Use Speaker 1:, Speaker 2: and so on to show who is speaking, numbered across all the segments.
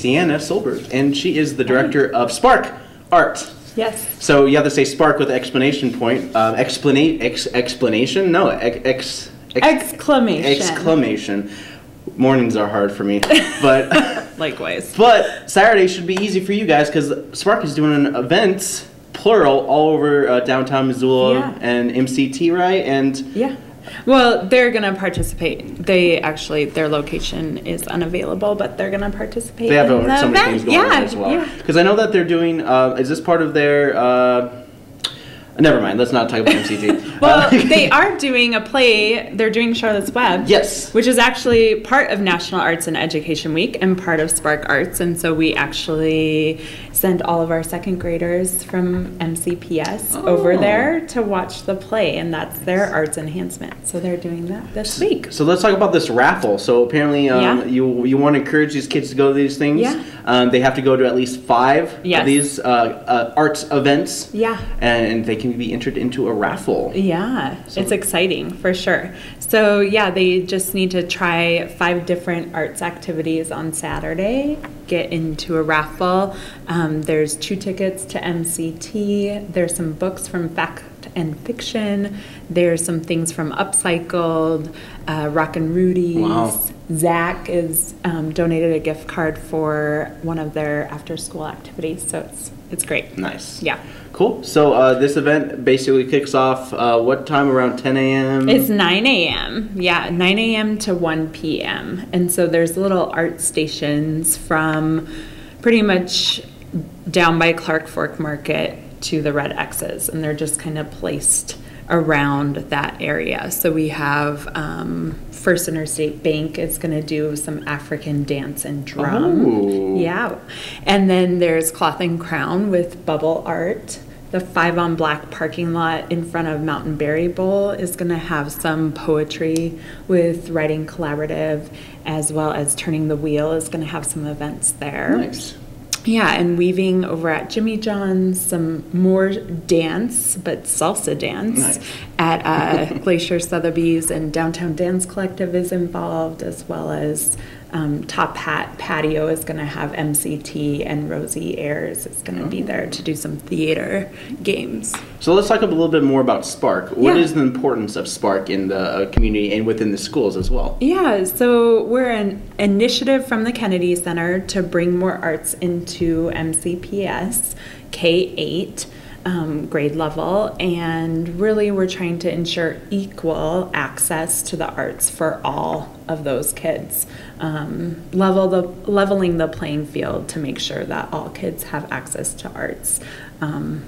Speaker 1: Sienna Solberg, and she is the director of Spark Art.
Speaker 2: Yes.
Speaker 1: So you have to say Spark with explanation point. Um, explanate ex, explanation? No, ex, ex, ex
Speaker 2: Exclamation.
Speaker 1: exclamation. Mornings are hard for me, but
Speaker 2: Likewise.
Speaker 1: but Saturday should be easy for you guys because Spark is doing an event plural all over uh, downtown Missoula
Speaker 2: Yeah.
Speaker 1: and MCT, right? And
Speaker 2: Yeah. Well, they're gonna participate. They actually their location is unavailable, but they're gonna participate.
Speaker 1: they have
Speaker 2: in the
Speaker 1: uh, many
Speaker 2: event.
Speaker 1: things going
Speaker 2: yeah,
Speaker 1: on as well.
Speaker 2: Yeah.
Speaker 1: Because I know that they're doing. Uh, is this part of their? Uh, never mind. Let's not talk about MCT.
Speaker 2: Well,
Speaker 1: Uh,
Speaker 2: they are doing a play. They're doing Charlotte's Web.
Speaker 1: Yes.
Speaker 2: Which is actually part of National Arts and Education Week and part of Spark Arts. And so we actually send all of our second graders from MCPS over
Speaker 1: Oh.
Speaker 2: there to watch the play, and that's their arts enhancement. So they're doing that this week.
Speaker 1: So let's talk about this raffle. So apparently, um,
Speaker 2: Yeah.
Speaker 1: you you want to encourage these kids to go to these things.
Speaker 2: Yeah.
Speaker 1: Um, they have to go to at least five
Speaker 2: Yes.
Speaker 1: of these uh, uh, arts events.
Speaker 2: Yeah.
Speaker 1: And they can be entered into a raffle.
Speaker 2: Yeah, it's exciting for sure. So, yeah, they just need to try five different arts activities on Saturday, get into a raffle. Um, there's two tickets to MCT, there's some books from Fact and Fiction, there's some things from Upcycled, uh, Rockin Rudy's.
Speaker 1: Wow.
Speaker 2: ZACC is um, donated a gift card for one of their after school activities, so it's, it's great.
Speaker 1: Nice.
Speaker 2: Yeah.
Speaker 1: Cool. So uh, this event basically kicks off uh, what time? Around 10 a.m.
Speaker 2: It's 9 a.m. Yeah, 9 a.m. to 1 p.m. And so there's little art stations from pretty much down by Clark Fork Market to the Red X's, and they're just kind of placed around that area. So we have um, First Interstate Bank is going to do some African dance and drum.
Speaker 1: Oh.
Speaker 2: Yeah. And then there's Cloth and Crown with bubble art. The Five on Black parking lot in front of Mountain Berry Bowl is going to have some poetry with Writing Collaborative, as well as Turning the Wheel is going to have some events there.
Speaker 1: Nice.
Speaker 2: Yeah, and weaving over at Jimmy John's, some more dance, but salsa dance
Speaker 1: Nice.
Speaker 2: at uh, Glacier Sotheby's and Downtown Dance Collective is involved, as well as um, Top Hat Patio is going to have MCT and Rosie Ayers is going to be there to do some theater games.
Speaker 1: So let's talk a little bit more about Spark. What
Speaker 2: Yeah.
Speaker 1: is the importance of Spark in the uh, community and within the schools as well?
Speaker 2: Yeah, so we're an initiative from the Kennedy Center to bring more arts into MCPS K 8 um, grade level, and really we're trying to ensure equal access to the arts for all of those kids. Um, level the leveling the playing field to make sure that all kids have access to arts. Um,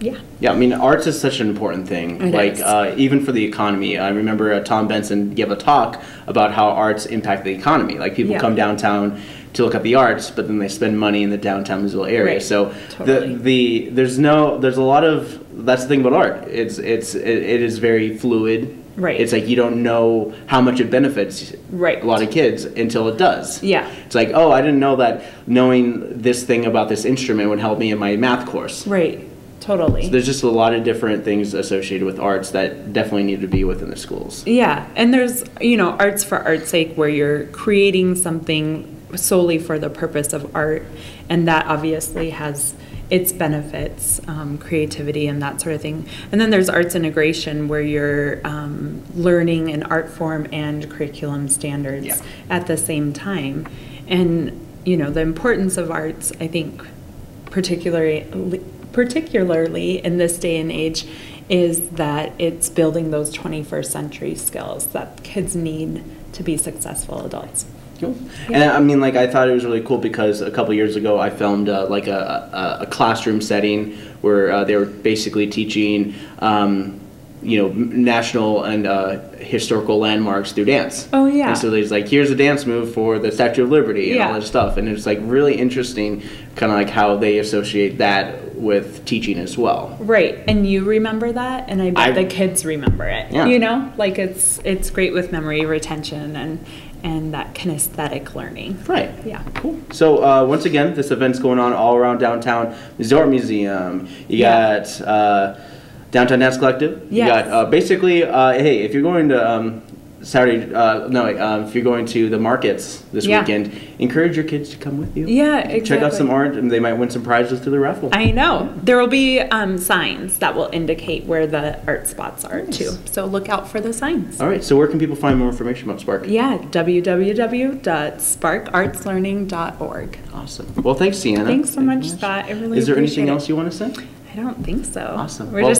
Speaker 2: yeah.
Speaker 1: Yeah, I mean, arts is such an important thing.
Speaker 2: It
Speaker 1: like. Uh, even for the economy. I remember uh, Tom Benson gave a talk about how arts impact the economy. Like, people
Speaker 2: Yeah.
Speaker 1: come downtown to look at the arts, but then they spend money in the downtown Missoula area.
Speaker 2: Right.
Speaker 1: So,
Speaker 2: Totally.
Speaker 1: the the there's no there's a lot of that's the thing about art. It's it's it, it is very fluid.
Speaker 2: Right.
Speaker 1: It's like you don't know how much it benefits
Speaker 2: Right.
Speaker 1: a lot of kids until it does.
Speaker 2: Yeah.
Speaker 1: It's like, oh, I didn't know that knowing this thing about this instrument would help me in my math course.
Speaker 2: Right. Totally.
Speaker 1: So there's just a lot of different things associated with arts that definitely need to be within the schools.
Speaker 2: Yeah, and there's, you know, arts for art's sake where you're creating something solely for the purpose of art, and that obviously has its benefits, um, creativity and that sort of thing. And then there's arts integration where you're um, learning an art form and curriculum standards
Speaker 1: Yeah.
Speaker 2: at the same time. And, you know, the importance of arts, I think, particularly particularly in this day and age is that it's building those 21st century skills that kids need to be successful adults.
Speaker 1: Cool. And I mean, like, I thought it was really cool because a couple years ago I filmed uh, like a, a, a classroom setting where uh, they were basically teaching, um, you know, national and uh, historical landmarks through dance.
Speaker 2: Oh, yeah.
Speaker 1: And so there's like, here's a dance move for the Statue of Liberty and all
Speaker 2: Yeah.
Speaker 1: that stuff. And it's like really interesting, kind of like how they associate that with teaching as well.
Speaker 2: Right, and you remember that, and I bet
Speaker 1: I-
Speaker 2: the kids remember it.
Speaker 1: Yeah.
Speaker 2: You know, like it's it's great with memory retention and and that kinesthetic learning.
Speaker 1: Right.
Speaker 2: Yeah.
Speaker 1: Cool. So uh, once again, this event's going on all around downtown. Missouri Museum. You
Speaker 2: Yeah.
Speaker 1: got uh, Downtown Dance Collective. You got uh, basically, uh, hey, if you're going to um, Saturday, uh, no, um, if you're going to the markets this
Speaker 2: Yeah.
Speaker 1: weekend, encourage your kids to come with you.
Speaker 2: Yeah,
Speaker 1: Check out some art, and they might win some prizes through the raffle.
Speaker 2: I know. There will be um, signs that will indicate where the art spots are too. So look out for the signs.
Speaker 1: All right, so where can people find more information about Spark?
Speaker 2: Yeah, www.sparkartslearning.org.
Speaker 1: Awesome. Well, thanks, Sienna.
Speaker 2: Thanks so
Speaker 1: Thank you
Speaker 2: much, Scott. I really
Speaker 1: Is there anything
Speaker 2: it.
Speaker 1: else you want to say?
Speaker 2: I don't think so.
Speaker 1: Awesome.
Speaker 2: We're
Speaker 1: Well-
Speaker 2: just